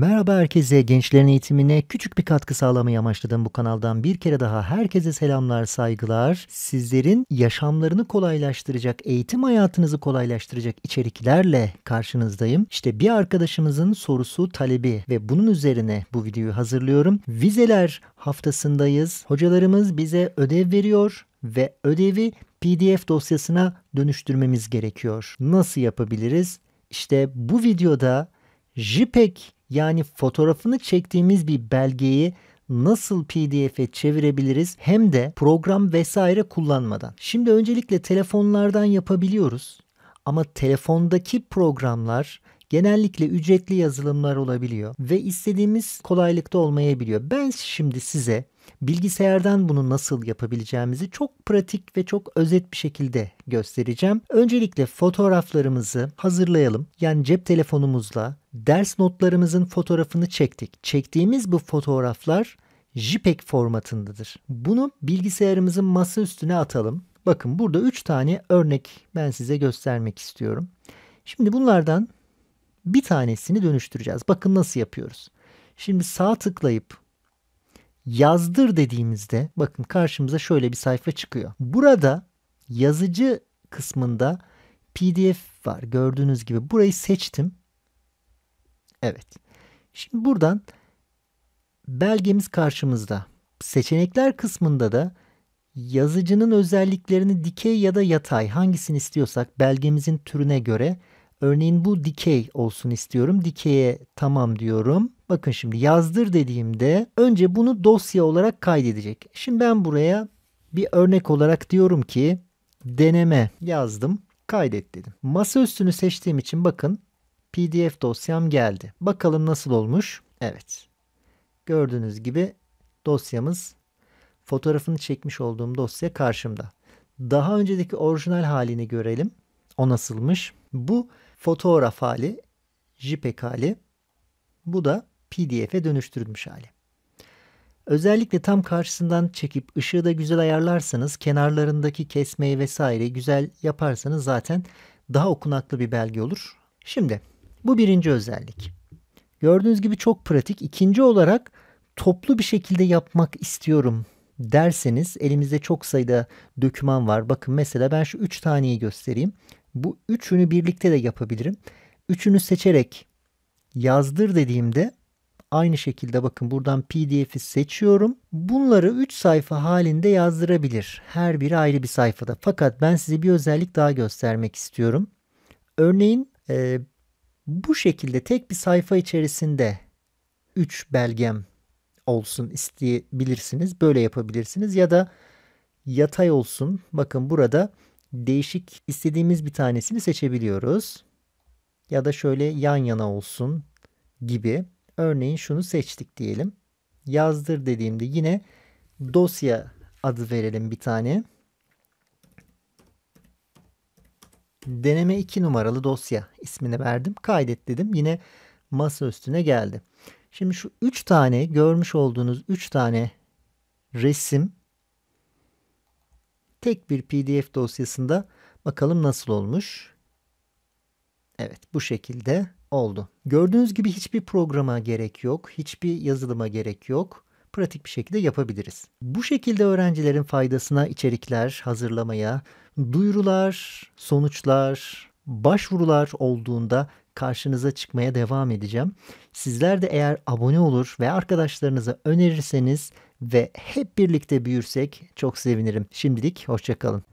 Merhaba herkese. Gençlerin eğitimine küçük bir katkı sağlamayı amaçladığım bu kanaldan bir kere daha herkese selamlar, saygılar. Sizlerin yaşamlarını kolaylaştıracak, eğitim hayatınızı kolaylaştıracak içeriklerle karşınızdayım. İşte bir arkadaşımızın sorusu, talebi ve bunun üzerine bu videoyu hazırlıyorum. Vizeler haftasındayız. Hocalarımız bize ödev veriyor ve ödevi PDF dosyasına dönüştürmemiz gerekiyor. Nasıl yapabiliriz? İşte bu videoda JPEG yani fotoğrafını çektiğimiz bir belgeyi nasıl PDF'e çevirebiliriz hem de program vesaire kullanmadan. Şimdi öncelikle telefonlardan yapabiliyoruz. Ama telefondaki programlar genellikle ücretli yazılımlar olabiliyor ve istediğimiz kolaylıkta olmayabiliyor. Ben şimdi size bilgisayardan bunu nasıl yapabileceğimizi çok pratik ve çok özet bir şekilde göstereceğim. Öncelikle fotoğraflarımızı hazırlayalım. Yani cep telefonumuzla ders notlarımızın fotoğrafını çektik. Çektiğimiz bu fotoğraflar JPEG formatındadır. Bunu bilgisayarımızın masa üstüne atalım. Bakın burada 3 tane örnek ben size göstermek istiyorum. Şimdi bunlardan bir tanesini dönüştüreceğiz. Bakın nasıl yapıyoruz. Şimdi sağ tıklayıp yazdır dediğimizde bakın karşımıza şöyle bir sayfa çıkıyor. Burada yazıcı kısmında PDF var. Gördüğünüz gibi burayı seçtim. Evet. Şimdi buradan belgemiz karşımızda. Seçenekler kısmında da yazıcının özelliklerini dikey ya da yatay hangisini istiyorsak belgemizin türüne göre örneğin bu dikey olsun istiyorum. Dikeye tamam diyorum. Bakın şimdi yazdır dediğimde önce bunu dosya olarak kaydedecek. Şimdi ben buraya bir örnek olarak diyorum ki deneme yazdım. Kaydet dedim. Masa üstünü seçtiğim için bakın PDF dosyam geldi. Bakalım nasıl olmuş? Evet. Gördüğünüz gibi dosyamız fotoğrafını çekmiş olduğum dosya karşımda. Daha önceki orijinal halini görelim. O nasılmış? Bu fotoğraf hali, JPEG hali. Bu da PDF'e dönüştürülmüş hali. Özellikle tam karşısından çekip ışığı da güzel ayarlarsanız, kenarlarındaki kesmeyi vesaire güzel yaparsanız zaten daha okunaklı bir belge olur. Şimdi bu birinci özellik. Gördüğünüz gibi çok pratik. İkinci olarak toplu bir şekilde yapmak istiyorum derseniz elimizde çok sayıda döküman var. Bakın mesela ben şu üç taneyi göstereyim. Bu üçünü birlikte de yapabilirim. Üçünü seçerek yazdır dediğimde aynı şekilde bakın buradan PDF'i seçiyorum. Bunları 3 sayfa halinde yazdırabilir. Her biri ayrı bir sayfada. Fakat ben size bir özellik daha göstermek istiyorum. Örneğin e, bu şekilde tek bir sayfa içerisinde 3 belgem olsun isteyebilirsiniz. Böyle yapabilirsiniz ya da yatay olsun. Bakın burada değişik istediğimiz bir tanesini seçebiliyoruz. Ya da şöyle yan yana olsun gibi. Örneğin şunu seçtik diyelim. Yazdır dediğimde yine dosya adı verelim bir tane. Deneme 2 numaralı dosya ismini verdim. Kaydet dedim. Yine masa üstüne geldi. Şimdi şu 3 tane görmüş olduğunuz 3 tane resim tek bir PDF dosyasında bakalım nasıl olmuş. Evet bu şekilde oldu. Gördüğünüz gibi hiçbir programa gerek yok. Hiçbir yazılıma gerek yok. Pratik bir şekilde yapabiliriz. Bu şekilde öğrencilerin faydasına içerikler hazırlamaya, duyurular, sonuçlar, başvurular olduğunda karşınıza çıkmaya devam edeceğim. Sizler de eğer abone olur ve arkadaşlarınıza önerirseniz ve hep birlikte büyürsek çok sevinirim. Şimdilik hoşçakalın.